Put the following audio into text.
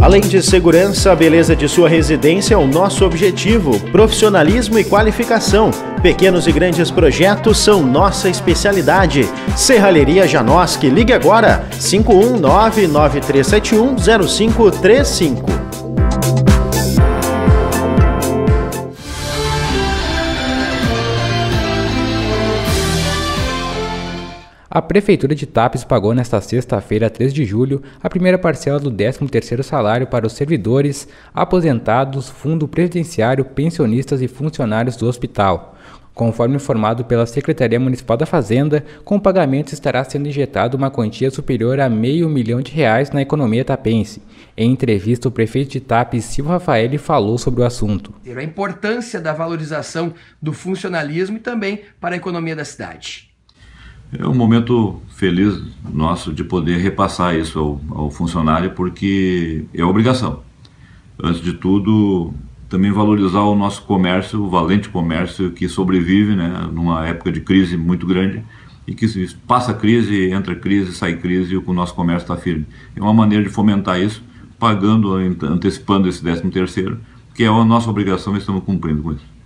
Além de segurança, a beleza de sua residência é o nosso objetivo. Profissionalismo e qualificação. Pequenos e grandes projetos são nossa especialidade. Serralheria Janoski, ligue agora 519 A Prefeitura de Tapes pagou nesta sexta-feira, 3 de julho, a primeira parcela do 13º salário para os servidores, aposentados, fundo previdenciário, pensionistas e funcionários do hospital. Conforme informado pela Secretaria Municipal da Fazenda, com o pagamento estará sendo injetado uma quantia superior a meio milhão de reais na economia tapense. Em entrevista, o prefeito de Tapes, Silvio Rafael, falou sobre o assunto. A importância da valorização do funcionalismo e também para a economia da cidade. É um momento feliz nosso de poder repassar isso ao, ao funcionário, porque é obrigação. Antes de tudo, também valorizar o nosso comércio, o valente comércio que sobrevive né, numa época de crise muito grande e que passa crise, entra crise, sai crise e o nosso comércio está firme. É uma maneira de fomentar isso, pagando, antecipando esse 13 terceiro, que é a nossa obrigação e estamos cumprindo com isso.